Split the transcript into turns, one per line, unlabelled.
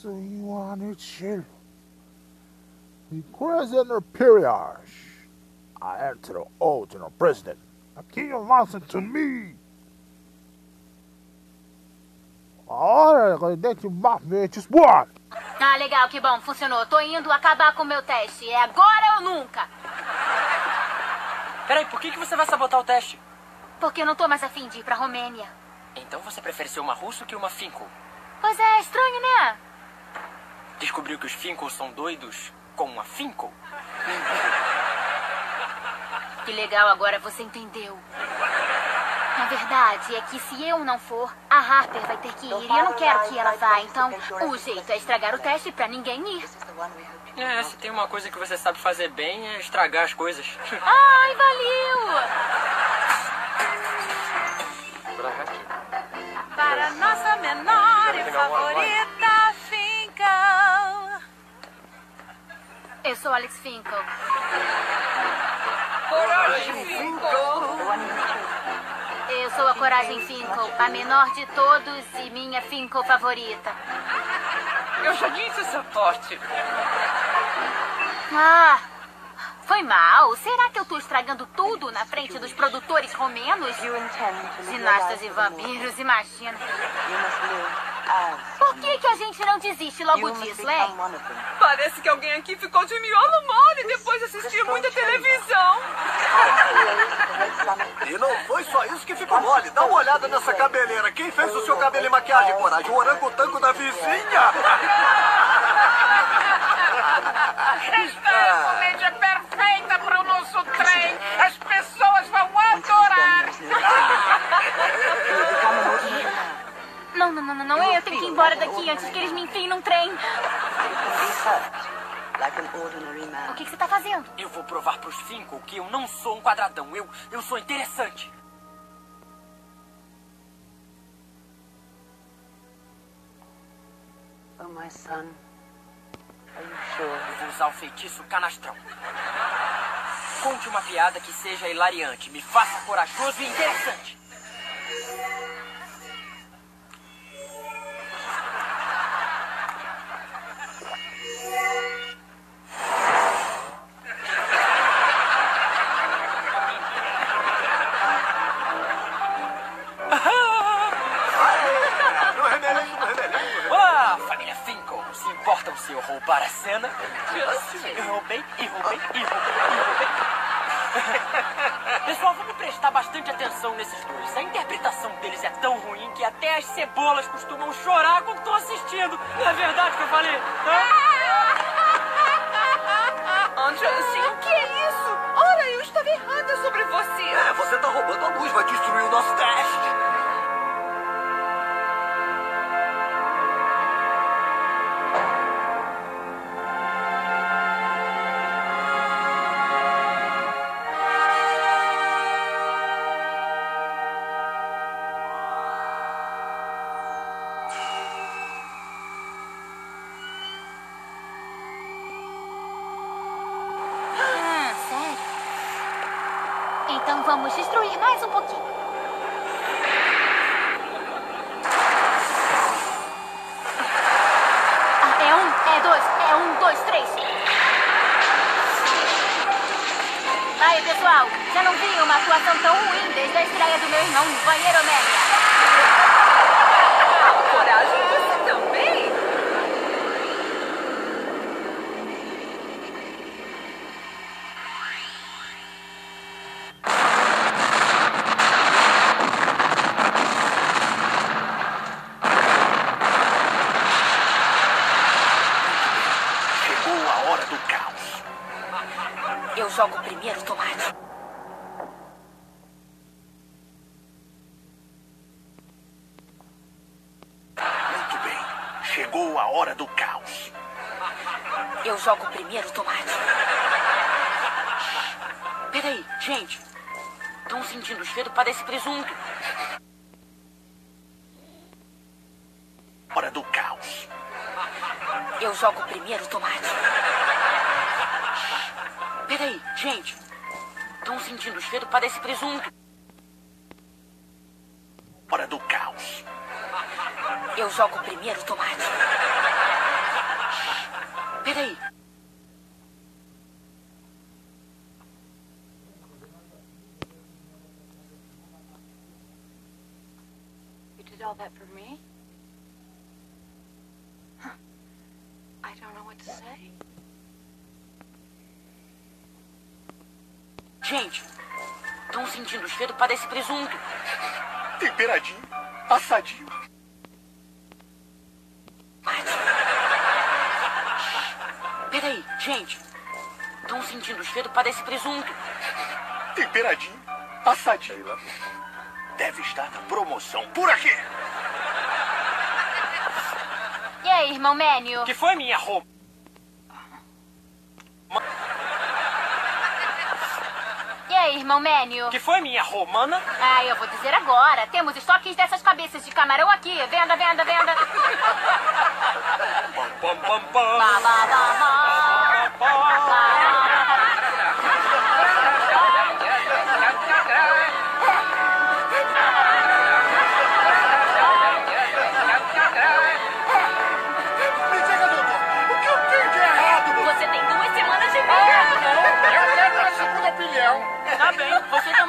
So you want to chill? The President Period. I enter the oath to the president. A king of listen to me. Olha, dentro de uma just one.
Ah, legal, que bom, funcionou. Tô indo acabar com o meu teste. É agora ou nunca?
Peraí, por que, que você vai sabotar o teste?
Porque eu não tô mais afim de ir pra Romênia.
Então você prefere ser uma russa que uma Finkel?
Pois é, estranho, né?
Descobriu que os Finkles são doidos com uma Finkel?
Que legal, agora você entendeu. A verdade é que se eu não for, a Harper vai ter que ir. E eu não quero que ela vá. Então, o jeito é estragar o teste pra ninguém ir.
É, se tem uma coisa que você sabe fazer bem é estragar as coisas.
Ai, valeu!
Para nossa menor e favorita
Eu sou Alex Finkel.
Coragem, Finkel.
Eu sou a Coragem Finkel, a menor de todos e minha Finkel favorita.
Eu já disse essa parte.
Ah, foi mal. Será que eu tô estragando tudo na frente dos produtores romenos? Ginastas e vampiros, imagina. Por que, que a gente não desiste logo disso, hein?
Parece que alguém aqui ficou de miolo mole depois de assistir muita televisão.
E não foi só isso que ficou mole. Dá uma olhada nessa cabeleira. Quem fez o seu cabelo e maquiagem, Coragem? O orangotango da vizinha?
Esta é a comédia
antes que eles me enfiem num trem. O que, que você tá fazendo?
Eu vou provar pros Finkel que eu não sou um quadradão. Eu, eu sou interessante.
Oh, my son. Are you sure?
Eu vou usar o feitiço canastrão. Conte uma piada que seja hilariante. Me faça corajoso e interessante. Se eu roubar a cena? Eu roubei, e roubei, e roubei, e roubei. Pessoal, vamos prestar bastante atenção nesses dois. A interpretação deles é tão ruim que até as cebolas costumam chorar quando estão assistindo. Não é verdade que eu falei?
Angela,
Então vamos destruir mais um pouquinho. Ah, é um, é dois, é um, dois, três. Aí, pessoal, já não vi uma atuação tão ruim desde a estreia do meu irmão no Banheiro Amélia.
Coragem, você também?
Chegou a hora do caos.
Eu jogo primeiro tomate.
Muito bem. Chegou a hora do caos.
Eu jogo primeiro tomate.
Peraí, gente. Estão sentindo o cheiro para esse presunto.
Hora do caos.
Eu jogo primeiro tomate.
Peraí, gente. Estão sentindo o cheiro, parece presunto.
Hora do caos.
Eu jogo primeiro o tomate. Peraí.
All that for me? Huh. I don't know what to say.
Gente, estão sentindo o cheiro? Parece presunto.
Temperadinho, assadinho.
Peraí, gente. Estão sentindo o cheiro? Parece presunto.
Temperadinho, assadinho. Deve estar na promoção por aqui.
E aí, irmão Mênio?
Que foi minha roupa?
E aí, irmão Mênio?
Que foi minha romana?
Ah, eu vou dizer agora. Temos estoques dessas cabeças de camarão aqui. Venda, venda, venda.
Pam, pam, pam, pam.
Ba, ba, ba, ba.
Bem, você.